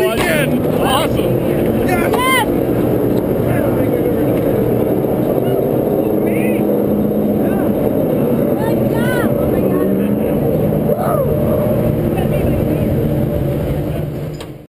again. Awesome. Yeah.